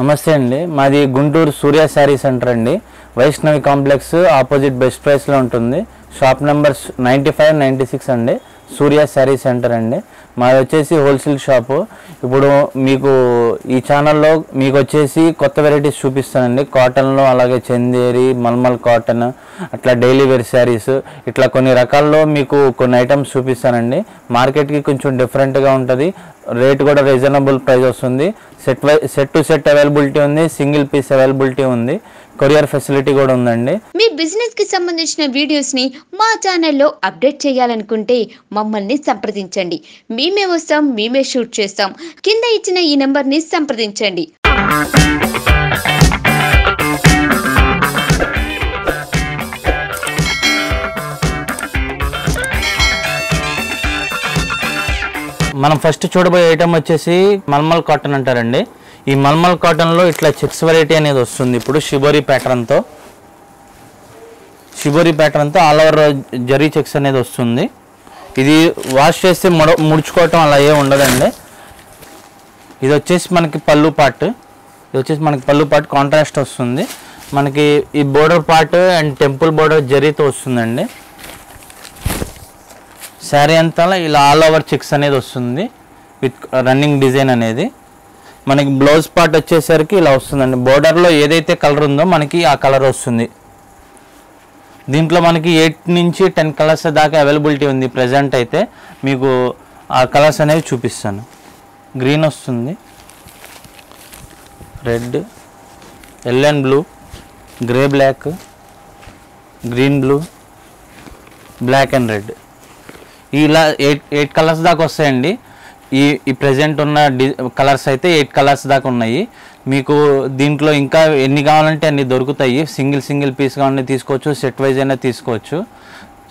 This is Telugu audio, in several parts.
నమస్తే అండి. మాది గుంటూరు సూర్య శారీ సెంటర్ అండి. వైష్ణవి కాంప్లెక్స్ ఆపోజిట్ బెస్ట్ ప్రైస్లో ఉంటుంది. Shop number ninety five ninety six అండి. సూర్య శారీ సెంటర్ అండి. మాది వచ్చేసి హోల్సేల్ షాపు. ఇప్పుడు మీకు ఈ ఛానల్లో మీకు వచ్చేసి కొత్త వెరైటీస్ చూపిస్తానండి. కాటన్లో అలాగే చందేరి మల్మల్ కాటన్ అట్లా డైలీ వేర్ శారీస్ ఇట్లా కొన్ని రకాల్లో మీకు కొన్ని ఐటమ్స్ చూపిస్తానండి. మార్కెట్కి కొంచెం డిఫరెంట్గా ఉంటుంది. రేట్ కూడా రీజనబుల్ ప్రైస్ వస్తుంది. Set by set to set availability ఉంది. సింగిల్ పీస్ అవైలబిలిటీ ఉంది. కొరియర్ ఫెసిలిటీ కూడా ఉందండి. మీ బిజినెస్కి సంబంధించిన వీడియోస్ని మా ఛానల్లో అప్డేట్ చేయాలనుకుంటే మమ్మల్ని సంప్రదించండి. మేమే వస్తాం మేమే షూట్ చేస్తాం. కింద ఇచ్చిన ఈ నెంబర్ని సంప్రదించండి. మనం ఫస్ట్ చూడబోయే ఐటమ్ వచ్చేసి మల్మల్ కాటన్ అంటారండి. ఈ మల్మల్ కాటన్లో ఇట్లా చెక్స్ వెరైటీ అనేది వస్తుంది. ఇప్పుడు షిబోరీ ప్యాటర్న్తో షిబోరీ ప్యాటర్న్తో ఆల్ ఓవర్ జరీ చెక్స్ అనేది వస్తుంది. ఇది వాష్ చేస్తే ముడ ముడుచుకోవటం అలా ఏ ఉండదండి. ఇది వచ్చేసి మనకి పళ్ళు పార్ట్ ఇది వచ్చేసి మనకి పళ్ళు పార్ట్ కాంట్రాస్ట్ వస్తుంది. మనకి ఈ border part and temple border జరీతో వస్తుందండి. శారీ అంతా ఇలా ఆల్ ఓవర్ చెక్స్ అనేది వస్తుంది. విత్ రన్నింగ్ డిజైన్ అనేది. మనకి బ్లౌజ్ పార్ట్ వచ్చేసరికి ఇలా వస్తుందండి. బోర్డర్లో ఏదైతే కలర్ ఉందో మనకి ఆ కలర్ వస్తుంది. దీంట్లో మనకి ఎయిట్ నుంచి టెన్ కలర్స్ దాకా అవైలబిలిటీ ఉంది ప్రజెంట్ అయితే. మీకు ఆ కలర్స్ అనేవి చూపిస్తాను. గ్రీన్ వస్తుంది. Red yellow and blue grey black green blue black and red ఇలా ఎయిట్ ఎయిట్ కలర్స్ దాకా వస్తాయండి. ఈ ఈ ప్రజెంట్ ఉన్న డి కలర్స్ అయితే ఎయిట్ కలర్స్ దాకా ఉన్నాయి. మీకు దీంట్లో ఇంకా ఎన్ని కావాలంటే అన్ని దొరుకుతాయి. సింగిల్ సింగిల్ పీస్ కావాలంటే తీసుకోవచ్చు సెట్ వైజ్ అయినా తీసుకోవచ్చు.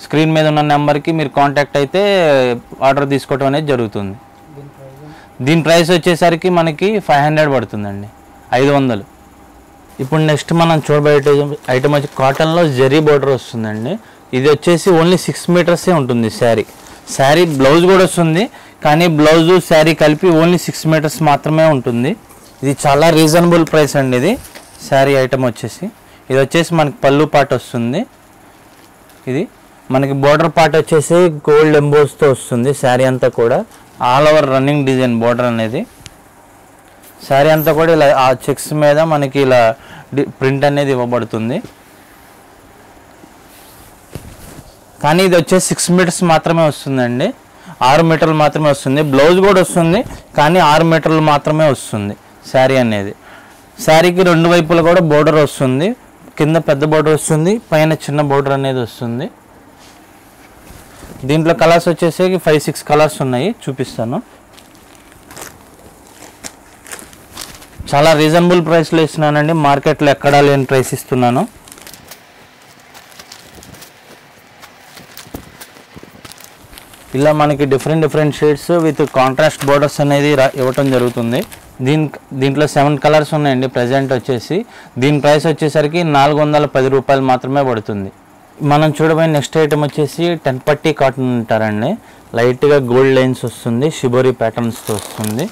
స్క్రీన్ మీద ఉన్న నెంబర్కి మీరు కాంటాక్ట్ అయితే ఆర్డర్ తీసుకోవటం అనేది జరుగుతుంది. దీని ప్రైస్ వచ్చేసరికి మనకి ఫైవ్ హండ్రెడ్ పడుతుందండి. ఐదు వందలు. ఇప్పుడు నెక్స్ట్ మనం చూడబోయే ఐటమ్ వచ్చి కాటన్లో జరీ బోర్డర్ వస్తుందండి. ఇది వచ్చేసి ఓన్లీ సిక్స్ మీటర్సే ఉంటుంది శారీ. శారీ బ్లౌజ్ కూడా వస్తుంది కానీ బ్లౌజ్ శారీ కలిపి ఓన్లీ సిక్స్ మీటర్స్ మాత్రమే ఉంటుంది. ఇది చాలా రీజనబుల్ ప్రైస్ అండి ఇది. శారీ ఐటమ్ వచ్చేసి. ఇది వచ్చేసి మనకి పళ్ళు పాట వస్తుంది. ఇది మనకి బోర్డర్ పార్ట్ వచ్చేసి గోల్డ్ ఎంబోస్తో వస్తుంది శారీ అంతా కూడా. All over running design border అనేది. శారీ అంతా కూడా ఇలా ఆ చెక్స్ మీద మనకి ఇలా ప్రింట్ అనేది ఇవ్వబడుతుంది. కానీ ఇది వచ్చేసి సిక్స్ మీటర్స్ మాత్రమే వస్తుందండి. ఆరు మీటర్లు మాత్రమే వస్తుంది. బ్లౌజ్ కూడా వస్తుంది కానీ ఆరు మీటర్లు మాత్రమే వస్తుంది శారీ అనేది. శారీకి రెండు వైపులా కూడా బోర్డర్ వస్తుంది. కింద పెద్ద బోర్డర్ వస్తుంది పైన చిన్న బోర్డర్ అనేది వస్తుంది. దీంట్లో కలర్స్ వచ్చేసి ఫైవ్ సిక్స్ కలర్స్ ఉన్నాయి చూపిస్తాను. చాలా రీజనబుల్ ప్రైస్లో ఇస్తున్నానండి. మార్కెట్లో ఎక్కడా లేని ప్రైస్ ఇస్తున్నాను. ఇలా మనకి different different shades with contrast borders అనేది ఇవ్వటం జరుగుతుంది. దీని దీంట్లో సెవెన్ కలర్స్ ఉన్నాయండి ప్రజెంట్ వచ్చేసి. దీని ప్రైస్ వచ్చేసరికి నాలుగు వందల పది రూపాయలు మాత్రమే పడుతుంది. మనం చూడబోయే నెక్స్ట్ ఐటమ్ వచ్చేసి టెన్ పట్టీ కాటన్ అంటారండి. లైట్గా గోల్డ్ లైన్స్ వస్తుంది షిబోరి ప్యాటర్న్స్తో వస్తుంది.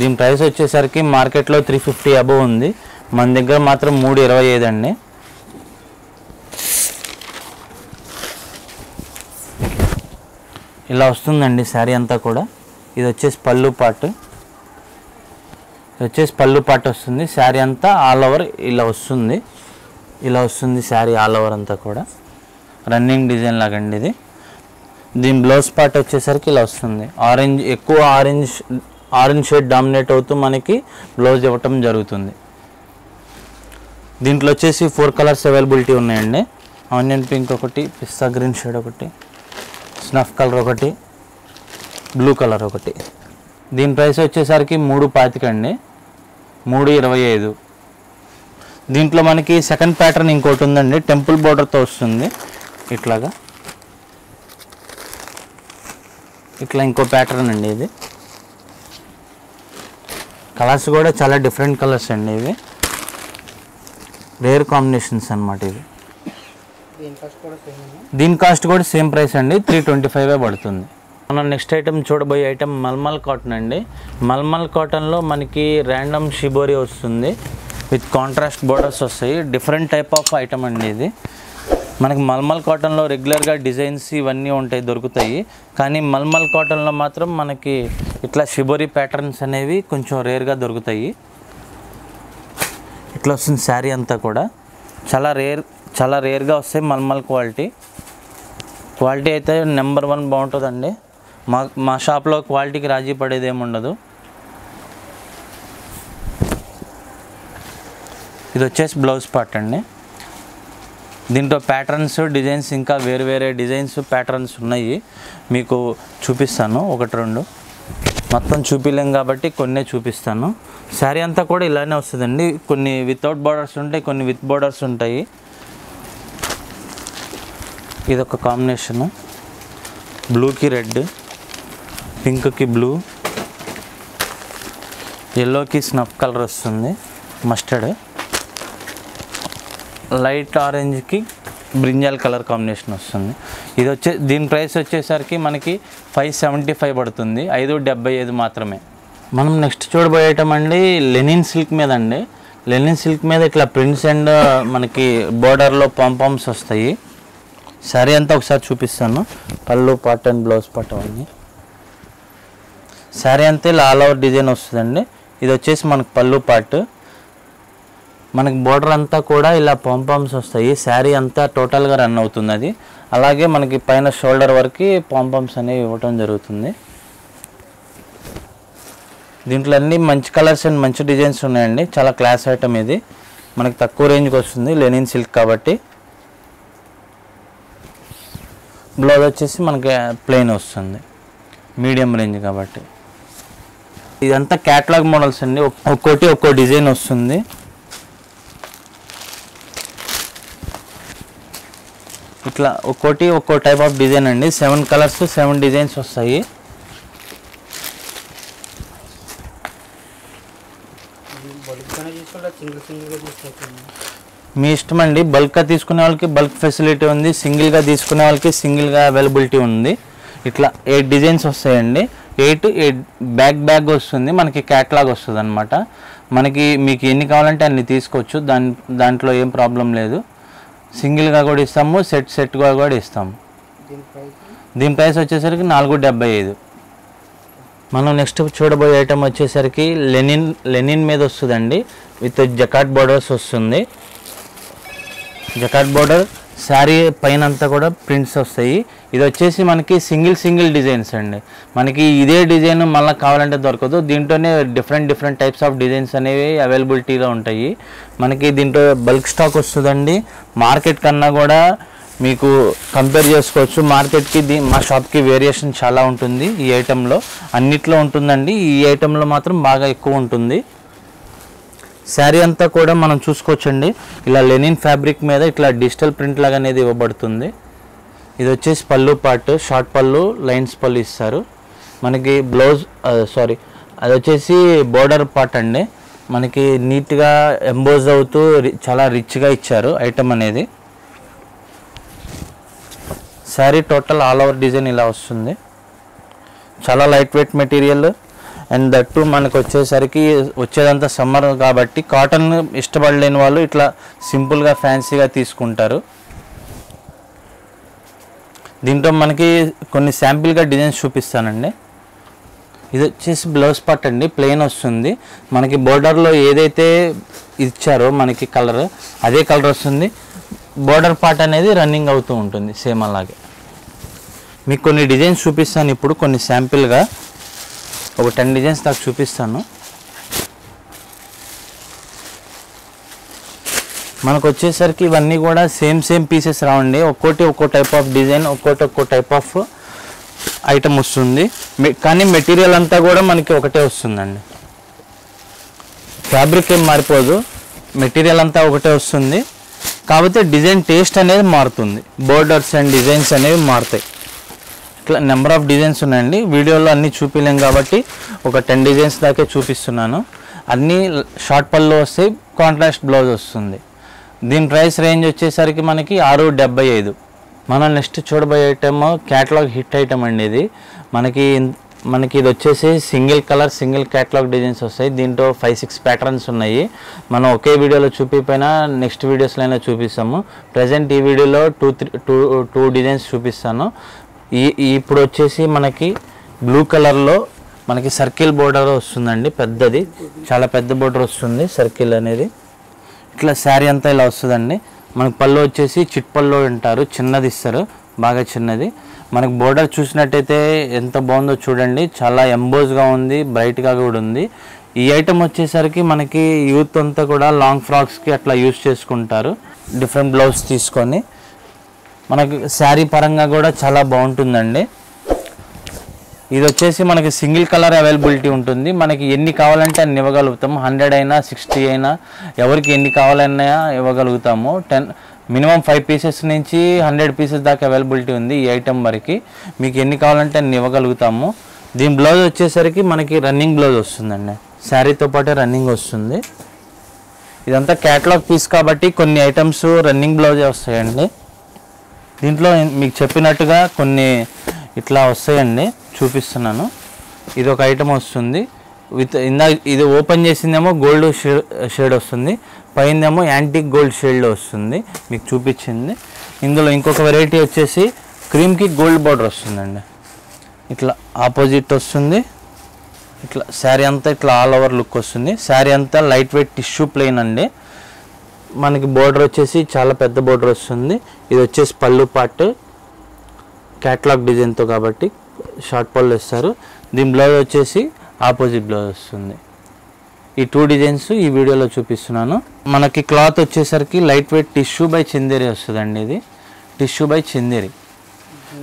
దీని ప్రైస్ వచ్చేసరికి మార్కెట్లో త్రీ ఫిఫ్టీ అబవ్ ఉంది. మన దగ్గర మాత్రం మూడు ఇరవై ఐదు అండి. ఇలా వస్తుందండి శారీ అంతా కూడా. ఇది వచ్చేసి పళ్ళు పాటు. ఇది వచ్చేసి పళ్ళు పాటు వస్తుంది. శారీ అంతా ఆల్ ఓవర్ ఇలా వస్తుంది. ఇలా వస్తుంది శారీ ఆల్ ఓవర్ అంతా కూడా. రన్నింగ్ డిజైన్ లాగండి ఇది. దీని బ్లౌజ్ పార్ట్ వచ్చేసరికి ఇలా వస్తుంది. ఆరెంజ్ ఎక్కువ ఆరెంజ్ ఆరెంజ్ షేడ్ డామినేట్ అవుతూ మనకి బ్లౌజ్ ఇవ్వటం జరుగుతుంది. దీంట్లో వచ్చేసి ఫోర్ కలర్స్ అవైలబిలిటీ ఉన్నాయండి. ఆనియన్ పింక్ ఒకటి పిస్తా గ్రీన్ షేడ్ ఒకటి. స్నఫ్ కలర్ ఒకటి బ్లూ కలర్ ఒకటి. దీని ప్రైస్ వచ్చేసరికి మూడు పాతికండి మూడు ఇరవై ఐదు. దీంట్లో మనకి సెకండ్ ప్యాటర్న్ ఇంకోటి ఉందండి. టెంపుల్ బోర్డర్తో వస్తుంది. ఇట్లాగా. ఇట్లా ఇంకో ప్యాటర్న్ అండి ఇది. కలర్స్ కూడా చాలా డిఫరెంట్ కలర్స్ అండి ఇవి. రేర్ కాంబినేషన్స్ అనమాట ఇవి. దీని కాస్ట్ కూడా సేమ్ ప్రైస్ అండి. త్రీ ట్వంటీ ఫైవ్ పడుతుంది. మనం నెక్స్ట్ ఐటమ్ చూడబోయే ఐటమ్ మల్మల్ కాటన్ అండి. మల్మల్ కాటన్లో మనకి ర్యాండమ్ షిబోరి వస్తుంది. విత్ కాంట్రాస్ట్ బోర్డర్స్ వస్తాయి. డిఫరెంట్ టైప్ ఆఫ్ ఐటమ్ అండి ఇది. మనకి మల్మల్ కాటన్లో రెగ్యులర్గా డిజైన్స్ ఇవన్నీ ఉంటాయి దొరుకుతాయి. కానీ మల్మల్ కాటన్లో మాత్రం మనకి ఇట్లా షిబోరి ప్యాటర్న్స్ అనేవి కొంచెం రేర్గా దొరుకుతాయి. ఇట్లా వస్తుంది శారీ అంతా కూడా. చాలా రేర్ చాలా రేర్గా వస్తాయి మల్మల్ క్వాలిటీ. క్వాలిటీ అయితే నెంబర్ వన్ బాగుంటుందండి. మా మా షాప్లో క్వాలిటీకి రాజీ పడేది ఏమి ఉండదు ఇది వచ్చేసి బ్లౌజ్ పార్ట్ అండి. దీంట్లో ప్యాటర్న్స్ డిజైన్స్ ఇంకా వేరు వేరే డిజైన్స్ ప్యాటర్న్స్ ఉన్నాయి. మీకు చూపిస్తాను ఒకటి రెండు. మొత్తం చూపిలేం కాబట్టి కొన్నే చూపిస్తాను. శారీ అంతా కూడా ఇలానే వస్తుందండి. కొన్ని వితౌట్ బార్డర్స్ ఉంటాయి కొన్ని విత్ బార్డర్స్ ఉంటాయి. ఇది ఒక కాంబినేషను. బ్లూకి రెడ్ పింక్కి బ్లూ ఎల్లోకి స్నఫ్ కలర్ వస్తుంది మస్టర్డ్ లైట్ ఆరెంజ్కి బ్రింజాల్ కలర్ కాంబినేషన్ వస్తుంది. ఇది వచ్చే దీని ప్రైస్ వచ్చేసరికి మనకి ఫైవ్ సెవెంటీ ఫైవ్ పడుతుంది ఐదు డెబ్బై ఐదు మాత్రమే. మనం నెక్స్ట్ చూడబోయేటం అండి లెనిన్ సిల్క్ మీద అండి లెనిన్ సిల్క్ మీద ఇట్లా ప్రింట్స్ అండ్ మనకి బోర్డర్లో పాంపామ్స్ వస్తాయి. శారీ అంతా ఒకసారి చూపిస్తాను. పళ్ళు పాట్ అండ్ బ్లౌజ్ పార్ట్ అవన్నీ. శారీ అంతా ఇలా ఆల్ ఓవర్ డిజైన్ వస్తుందండి. ఇది వచ్చేసి మనకు పళ్ళు పార్ట్ మనకి బోర్డర్ అంతా కూడా ఇలా పాంపామ్స్ వస్తాయి. శారీ అంతా టోటల్గా రన్ అవుతుంది అది. అలాగే మనకి పైన షోల్డర్ వరకు పాంపామ్స్ అనేవి ఇవ్వటం జరుగుతుంది. దీంట్లో అన్ని మంచి కలర్స్ అండ్ మంచి డిజైన్స్ ఉన్నాయండి. చాలా క్లాస్ ఐటమ్ ఇది. మనకి తక్కువ రేంజ్కి వస్తుంది. లెనిన్ సిల్క్ కాబట్టి. బ్లౌజ్ వచ్చేసి మనకి ప్లెయిన్ వస్తుంది. మీడియం రేంజ్ కాబట్టి. ఇదంతా క్యాటలాగ్ మోడల్స్ అండి. ఒక్కోటి ఒక్కో డిజైన్ వస్తుంది. ఇట్లా ఒక్కోటి ఒక్కో టైప్ ఆఫ్ డిజైన్ అండి. సెవెన్ కలర్స్ సెవెన్ డిజైన్స్ వస్తాయి. సింగిల్ సింగిల్గా మీ ఇష్టం అండి బల్క్గా తీసుకునే వాళ్ళకి బల్క్ ఫెసిలిటీ ఉంది. సింగిల్గా తీసుకునే వాళ్ళకి సింగిల్గా అవైలబిలిటీ ఉంది. ఇట్లా ఎయిట్ డిజైన్స్ వస్తాయండి. ఎయిట్ ఎయిట్ బ్యాగ్ బ్యాగ్ వస్తుంది. మనకి క్యాట్లాగ్ వస్తుంది అనమాట మనకి మీకు ఎన్ని కావాలంటే అన్ని తీసుకోవచ్చు. దాని దాంట్లో ఏం ప్రాబ్లం లేదు. సింగిల్గా కూడా ఇస్తాము. సెట్ సెట్గా కూడా ఇస్తాము. దీని ప్రైస్ దీని ప్రైస్ వచ్చేసరికి నాలుగు డెబ్బై ఐదు. మనం నెక్స్ట్ చూడబోయే ఐటమ్ వచ్చేసరికి లెనిన్ లెనిన్ మీద వస్తుందండి. విత్ జకాట్ బోర్డర్స్ వస్తుంది. జకాట్ బోర్డర్ శారీ పైన అంతా కూడా ప్రింట్స్ వస్తాయి. ఇది వచ్చేసి మనకి సింగిల్ సింగిల్ డిజైన్స్ అండి. మనకి ఇదే డిజైన్ మళ్ళీ కావాలంటే దొరకదు. దీంట్లోనే different different types of designs అనేవి అవైలబిలిటీలో ఉంటాయి. మనకి దీంట్లో బల్క్ స్టాక్ వస్తుందండి. మార్కెట్ కన్నా కూడా మీకు కంపేర్ చేసుకోవచ్చు. మార్కెట్కి దీ మా షాప్కి వేరియేషన్ చాలా ఉంటుంది ఈ ఐటెంలో. అన్నిట్లో ఉంటుందండి. ఈ ఐటెంలో మాత్రం బాగా ఎక్కువ ఉంటుంది. శారీ అంతా కూడా మనం చూసుకోవచ్చండి. ఇలా లెనిన్ ఫ్యాబ్రిక్ మీద ఇట్లా డిజిటల్ ప్రింట్ లాగా అనేది ఇవ్వబడుతుంది. ఇది వచ్చేసి పళ్ళు పార్ట్ షార్ట్ పళ్ళు లైన్స్ పళ్ళు ఇస్తారు. మనకి బ్లౌజ్ సారీ అది వచ్చేసి బోర్డర్ పార్ట్ అండి. మనకి నీట్గా ఎంబోజ్ అవుతూ రి- చాలా రిచ్గా ఇచ్చారు ఐటమ్ అనేది. Sari total all over design ఇలా వస్తుంది. చాలా light weight material. And that మనకు వచ్చేసరికి వచ్చేదంతా సమ్మర్ కాబట్టి కాటన్ ఇష్టపడలేని వాళ్ళు ఇట్లా సింపుల్గా ఫ్యాన్సీగా తీసుకుంటారు. దీంట్లో మనకి కొన్ని శాంపిల్గా డిజైన్స్ చూపిస్తానండి. ఇది వచ్చేసి బ్లౌజ్ పార్ట్ అండి ప్లెయిన్ వస్తుంది. మనకి బోర్డర్లో ఏదైతే ఇచ్చారో మనకి కలర్ అదే కలర్ వస్తుంది. బోర్డర్ పార్ట్ అనేది రన్నింగ్ అవుతూ ఉంటుంది సేమ్ అలాగే. మీకు కొన్ని డిజైన్స్ చూపిస్తాను ఇప్పుడు కొన్ని శాంపిల్గా. ఒక టెన్ డిజైన్స్ నాకు చూపిస్తాను. మనకు వచ్చేసరికి ఇవన్నీ కూడా సేమ్ సేమ్ పీసెస్ రావండి. ఒక్కోటి ఒక్కో టైప్ ఆఫ్ డిజైన్ ఒక్కోటి ఒక్కో టైప్ ఆఫ్ ఐటమ్ వస్తుంది. కానీ మెటీరియల్ అంతా కూడా మనకి ఒకటే వస్తుందండి. ఫ్యాబ్రిక్ ఏం మారిపోదు. మెటీరియల్ అంతా ఒకటే వస్తుంది. కాకపోతే డిజైన్ టేస్ట్ అనేది మారుతుంది. బోర్డర్స్ అండ్ డిజైన్స్ అనేవి మారుతాయి. ఇట్లా నెంబర్ ఆఫ్ డిజైన్స్ ఉన్నాయండి. వీడియోలో అన్నీ చూపించలేం కాబట్టి ఒక టెన్ డిజైన్స్ దాకే చూపిస్తున్నాను. అన్నీ షార్ట్ పళ్ళు వస్తాయి కాంట్రాస్ట్ బ్లౌజ్ వస్తుంది. దీని ప్రైస్ రేంజ్ వచ్చేసరికి మనకి ఆరు డెబ్బై ఐదు. మనం నెక్స్ట్ చూడబోయే ఐటమ్ క్యాటలాగ్ హిట్ ఐటమ్ అండి ఇది. మనకి మనకి ఇది వచ్చేసి single colour single catalogue designs వస్తాయి. దీంట్లో ఫైవ్ సిక్స్ ప్యాటర్న్స్ ఉన్నాయి. మనం ఒకే వీడియోలో చూపిపోయినా నెక్స్ట్ వీడియోస్లో అయినా చూపిస్తాము. ప్రజెంట్ ఈ వీడియోలో two three two two designs చూపిస్తాను. ఈ ఇప్పుడు వచ్చేసి మనకి బ్లూ కలర్లో మనకి సర్కిల్ బోర్డర్ వస్తుందండి పెద్దది. చాలా పెద్ద బోర్డర్ వస్తుంది సర్కిల్ అనేది. ఇట్లా శారీ అంతా ఇలా వస్తుందండి. మనకి పళ్ళు వచ్చేసి చిట్ పళ్ళు అంటారు చిన్నది ఇస్తారు బాగా చిన్నది. మనకి బోర్డర్ చూసినట్టయితే ఎంత బాగుందో చూడండి. చాలా ఎంబోజ్గా ఉంది బ్రైట్గా కూడా ఉంది. ఈ ఐటమ్ వచ్చేసరికి మనకి యూత్ అంతా కూడా లాంగ్ ఫ్రాక్స్కి అట్లా యూస్ చేసుకుంటారు. డిఫరెంట్ బ్లౌజ్ తీసుకొని. మనకి శారీ పరంగా కూడా చాలా బాగుంటుందండి. ఇది వచ్చేసి మనకి సింగిల్ కలర్ అవైలబిలిటీ ఉంటుంది. మనకి ఎన్ని కావాలంటే అన్ని ఇవ్వగలుగుతాము. హండ్రెడ్ అయినా సిక్స్టీ అయినా ఎవరికి ఎన్ని కావాలన్నా ఇవ్వగలుగుతాము. టెన్ మినిమం ఫైవ్ పీసెస్ నుంచి హండ్రెడ్ పీసెస్ దాకా అవైలబిలిటీ ఉంది ఈ ఐటెం వరకు. మీకు ఎన్ని కావాలంటే అన్ని ఇవ్వగలుగుతాము. దీని బ్లౌజ్ వచ్చేసరికి మనకి రన్నింగ్ బ్లౌజ్ వస్తుందండి. శారీతో పాటే రన్నింగ్ వస్తుంది. ఇదంతా క్యాటలాగ్ పీస్ కాబట్టి కొన్ని ఐటమ్స్ రన్నింగ్ బ్లౌజే వస్తాయండి. దీంట్లో మీకు చెప్పినట్టుగా కొన్ని ఇట్లా వస్తాయండి. చూపిస్తున్నాను. ఇది ఒక ఐటమ్ వస్తుంది. విత్ ఇందా ఇది ఓపెన్ చేసిందేమో గోల్డ్ షేడ్ వస్తుంది. పైందేమో యాంటిక్ గోల్డ్ షేడ్ వస్తుంది. మీకు చూపించింది. ఇందులో ఇంకొక వెరైటీ వచ్చేసి క్రీమ్కి గోల్డ్ బార్డర్ వస్తుందండి. ఇట్లా ఆపోజిట్ వస్తుంది. ఇట్లా శారీ అంతా ఇట్లా ఆల్ ఓవర్ లుక్ వస్తుంది. శారీ అంతా లైట్ వెయిట్ టిష్యూ ప్లెయిన్ అండి. మనకి బోర్డర్ వచ్చేసి చాలా పెద్ద బోర్డర్ వస్తుంది. ఇది వచ్చేసి పళ్ళు పార్ట్ క్యాట్లాగ్ డిజైన్తో కాబట్టి షార్ట్ పళ్ళు ఇస్తారు దీని బ్లౌజ్ వచ్చేసి ఆపోజిట్ బ్లౌజ్ వస్తుంది. ఈ టూ డిజైన్స్ ఈ వీడియోలో చూపిస్తున్నాను. మనకి క్లాత్ వచ్చేసరికి light weight tissue by Chanderi వస్తుందండి ఇది. టిష్యూ బై చిందేరి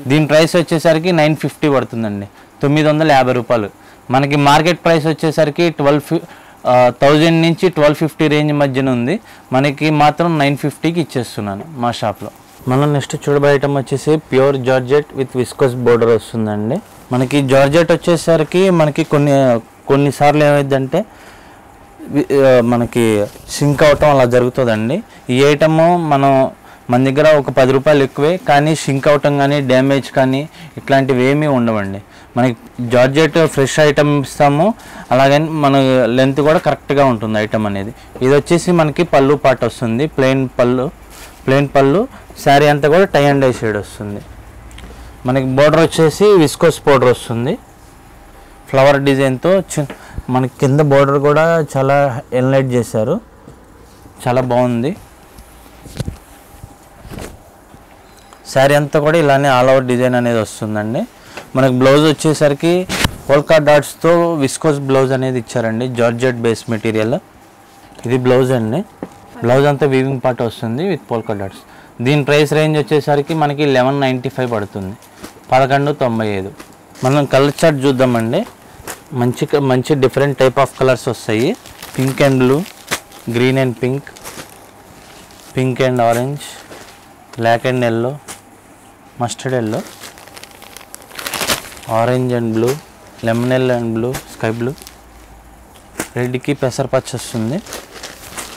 దీని ప్రైస్ వచ్చేసరికి నైన్ ఫిఫ్టీ పడుతుందండి. తొమ్మిది వందల యాభై రూపాయలు. మనకి మార్కెట్ ప్రైస్ వచ్చేసరికి ట్వెల్వ్ థౌజండ్ నుంచి ట్వెల్వ్ ఫిఫ్టీ రేంజ్ మధ్యన ఉంది. మనకి మాత్రం నైన్ ఫిఫ్టీకి ఇచ్చేస్తున్నాను మా షాప్లో మనం నెక్స్ట్ చూడబోయే ఐటమ్ వచ్చేసి pure georgette with viscose border వస్తుందండి. మనకి జార్జెట్ వచ్చేసరికి మనకి కొన్ని కొన్నిసార్లు ఏమైందంటే మనకి సింక్ అవటం అలా జరుగుతుందండి. ఈ ఐటమ్ మనం మన దగ్గర ఒక పది రూపాయలు ఎక్కువే కానీ షింక్ అవటం కానీ డ్యామేజ్ కానీ ఇట్లాంటివి ఏమీ ఉండవండి. మనకి జార్జెట్ ఫ్రెష్ ఐటమ్ ఇస్తాము. అలాగే మన లెంత్ కూడా కరెక్ట్గా ఉంటుంది ఐటమ్ అనేది. ఇది వచ్చేసి మనకి పళ్ళు పాట వస్తుంది. ప్లెయిన్ పళ్ళు ప్లెయిన్ పళ్ళు శారీ అంతా కూడా టై అండ్ డై షేడ్ వస్తుంది. మనకి బోర్డర్ వచ్చేసి విస్కోస్ బోర్డర్ వస్తుంది. ఫ్లవర్ డిజైన్తో మనకి కింద బోర్డర్ కూడా చాలా ఎన్లైట్ చేశారు. చాలా బాగుంది. శారీ అంతా కూడా ఇలానే ఆల్ ఓవర్ డిజైన్ అనేది వస్తుందండి. మనకు బ్లౌజ్ వచ్చేసరికి పోల్కా డాట్స్తో విస్కోస్ బ్లౌజ్ అనేది ఇచ్చారండి. Georgette base material. ఇది బ్లౌజ్ అండి. బ్లౌజ్ అంతా వీవింగ్ పార్ట్ వస్తుంది విత్ పోల్కా డాట్స్. దీని ప్రైస్ రేంజ్ వచ్చేసరికి మనకి లెవెన్ నైంటీ ఫైవ్ పడుతుంది. పదకొండు తొంభై ఐదు. మనం కలర్ చార్ట్ చూద్దామండి. మంచి మంచి డిఫరెంట్ టైప్ ఆఫ్ కలర్స్ వస్తాయి. Pink and blue green and pink pink and orange black and yellow mustard yellow orange and blue లెమనెల్ and blue sky blue. రెడ్కి పెసరపచ్చ వస్తుంది.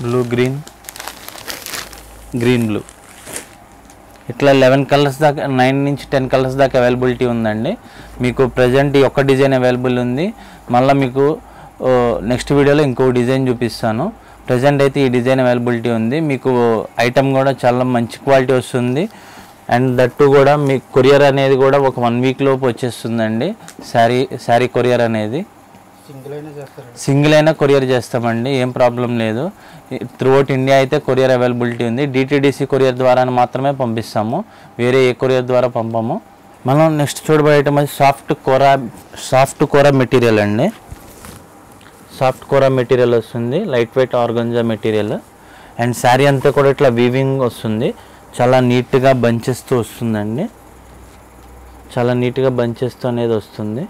బ్లూ గ్రీన్ గ్రీన్ బ్లూ ఇట్లా లెవెన్ కలర్స్ దాకా నైన్ నుంచి టెన్ కలర్స్ దాకా అవైలబిలిటీ ఉందండి. మీకు ప్రజెంట్ ఈ ఒక్క డిజైన్ అవైలబుల్ ఉంది. మళ్ళీ మీకు నెక్స్ట్ వీడియోలో ఇంకో డిజైన్ చూపిస్తాను. ప్రజెంట్ అయితే ఈ డిజైన్ అవైలబిలిటీ ఉంది. మీకు ఐటమ్ కూడా చాలా మంచి క్వాలిటీ వస్తుంది. అండ్ దట్టు కూడా మీకు కొరియర్ అనేది కూడా ఒక వన్ వీక్ లోపు వచ్చేస్తుందండి. శారీ శారీ కొరియర్ అనేది. సింగిల్ అయినా కొరియర్ చేస్తామండి ఏం ప్రాబ్లం లేదు. త్రూఅవుట్ ఇండియా అయితే కొరియర్ అవైలబిలిటీ ఉంది. డిటీడీసీ కొరియర్ ద్వారా మాత్రమే పంపిస్తాము. వేరే ఏ కొరియర్ ద్వారా పంపము. మనం నెక్స్ట్ చూడబోయే ఐటమ్ అది soft kora soft kora material అండి. సాఫ్ట్ కోరా మెటీరియల్ వస్తుంది light weight organza material. And sari అంతా కూడా ఇట్లా వీవింగ్ వస్తుంది. చాలా నీట్గా బంచెస్తూ వస్తుందండి. చాలా నీట్గా బంచెస్తూ అనేది వస్తుంది.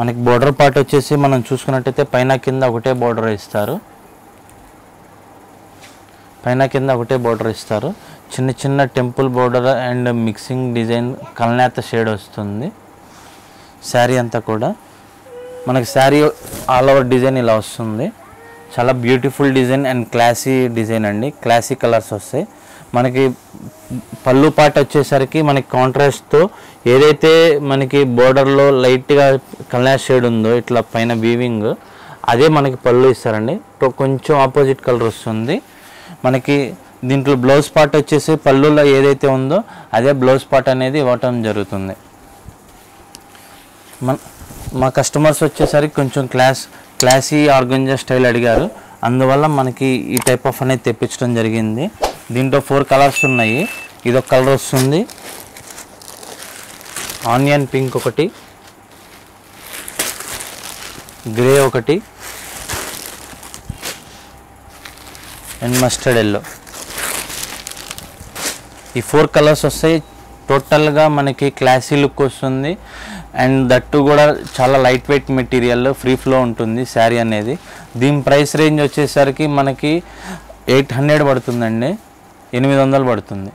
మనకి బోర్డర్ పార్ట్ వచ్చేసి మనం చూసుకున్నట్టయితే పైన కింద ఒకటే బోర్డర్ ఇస్తారు. పైన కింద ఒకటే బోర్డర్ ఇస్తారు. చిన్న చిన్న temple border and mixing design కల్నేత shade వస్తుంది. శారీ అంతా కూడా. మనకి శారీ ఆల్ ఓవర్ డిజైన్ ఇలా వస్తుంది. చాలా beautiful design and classy design అండి. క్లాసీ కలర్స్ వస్తాయి. మనకి పళ్ళు పాట వచ్చేసరికి మనకి కాంట్రాస్ట్తో ఏదైతే మనకి బోర్డర్లో లైట్గా కలర్ షేడ్ ఉందో ఇట్లా పైన వీవింగ్ అదే మనకి పళ్ళు ఇస్తారండి. కొంచెం ఆపోజిట్ కలర్ వస్తుంది. మనకి దీంట్లో బ్లౌజ్ పార్ట్ వచ్చేసి పళ్ళులో ఏదైతే ఉందో అదే బ్లౌజ్ పార్ట్ అనేది ఇవ్వటం జరుగుతుంది. మన మా కస్టమర్స్ వచ్చేసరికి కొంచెం క్లాస్ క్లాసీ ఆర్గంజా స్టైల్ అడిగారు. అందువల్ల మనకి ఈ టైప్ ఆఫ్ అనేది తెప్పించడం జరిగింది. దీంట్లో ఫోర్ కలర్స్ ఉన్నాయి. ఇదొక కలర్ వస్తుంది. ఆనియన్ పింక్ ఒకటి. గ్రే ఒకటి. And mustard yellow. ఈ ఫోర్ కలర్స్ వస్తాయి. టోటల్గా మనకి క్లాసీ లుక్ వస్తుంది. అండ్ దట్టు కూడా చాలా light weight material free flow ఉంటుంది శారీ అనేది. దీని ప్రైస్ రేంజ్ వచ్చేసరికి మనకి ఎయిట్ హండ్రెడ్ పడుతుందండి. ఎనిమిది వందలు పడుతుంది.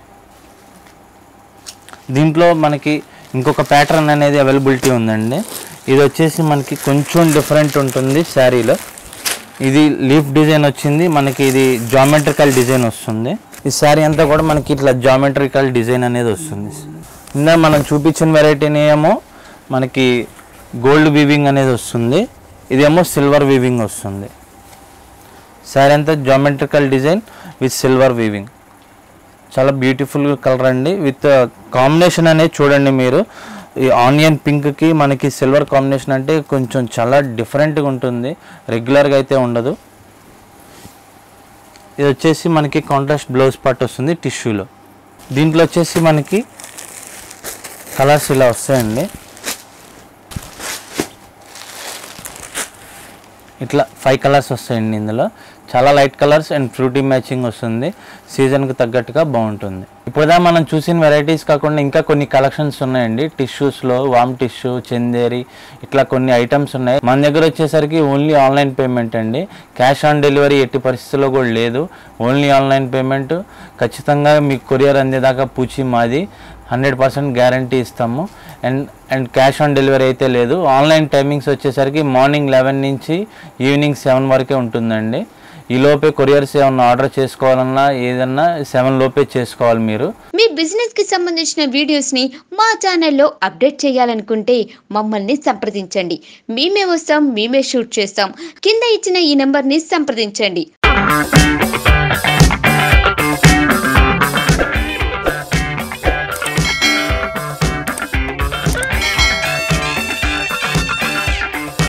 దీంట్లో మనకి ఇంకొక ప్యాటర్న్ అనేది అవైలబిలిటీ ఉందండి. ఇది వచ్చేసి మనకి కొంచెం డిఫరెంట్ ఉంటుంది శారీలో. ఇది లీఫ్ డిజైన్ వచ్చింది. మనకి ఇది జామెట్రికల్ డిజైన్ వస్తుంది. ఈ శారీ అంతా కూడా మనకి ఇట్లా జామెట్రికల్ డిజైన్ అనేది వస్తుంది. ఇందా మనం చూపించిన వెరైటీని ఏమో మనకి గోల్డ్ వీవింగ్ అనేది వస్తుంది. ఇదేమో సిల్వర్ వీవింగ్ వస్తుంది. శారీ అంతా geometrical design with silver weaving చాలా బ్యూటిఫుల్ కలర్ అండి. విత్ కాంబినేషన్ uh, అనేది చూడండి మీరు. ఈ ఆనియన్ పింక్కి మనకి సిల్వర్ కాంబినేషన్ అంటే కొంచెం చాలా డిఫరెంట్గా ఉంటుంది. రెగ్యులర్గా అయితే ఉండదు. ఇది వచ్చేసి మనకి కాంట్రాస్ట్ బ్లౌజ్ పార్ట్ వస్తుంది టిష్యూలో దీంట్లో వచ్చేసి మనకి కలర్స్ ఇలా వస్తాయండి. ఇట్లా ఫైవ్ కలర్స్ వస్తాయండి ఇందులో. చాలా light colours and fruity matching వస్తుంది. సీజన్కి తగ్గట్టుగా బాగుంటుంది. ఇప్పుడుదా మనం చూసిన వెరైటీస్ కాకుండా ఇంకా కొన్ని కలెక్షన్స్ ఉన్నాయండి. టిష్యూస్లో వామ్ టిష్యూ చందేరి ఇట్లా కొన్ని ఐటమ్స్ ఉన్నాయి. మన దగ్గర వచ్చేసరికి ఓన్లీ ఆన్లైన్ పేమెంట్ అండి. క్యాష్ ఆన్ డెలివరీ ఎట్టి పరిస్థితుల్లో కూడా లేదు. ఓన్లీ ఆన్లైన్ పేమెంట్ ఖచ్చితంగా మీకు కొరియర్ అందేదాకా పూచి మాది. హండ్రెడ్ పర్సెంట్ గ్యారంటీ ఇస్తాము. And and cash on delivery అయితే లేదు. ఆన్లైన్ టైమింగ్స్ వచ్చేసరికి మార్నింగ్ లెవెన్ నుంచి ఈవినింగ్ సెవెన్ వరకే ఉంటుందండి. ఈ లోపే కొరియర్స్ ఏమన్నా ఆర్డర్ చేసుకోవాలన్నా ఏదన్నా సెవెన్ లోపే చేసుకోవాలి మీరు. మీ బిజినెస్కి సంబంధించిన వీడియోస్ని మా ఛానల్లో అప్డేట్ చేయాలనుకుంటే మమ్మల్ని సంప్రదించండి. మేమే వస్తాం మేమే షూట్ చేస్తాం. కింద ఇచ్చిన ఈ నెంబర్ని సంప్రదించండి.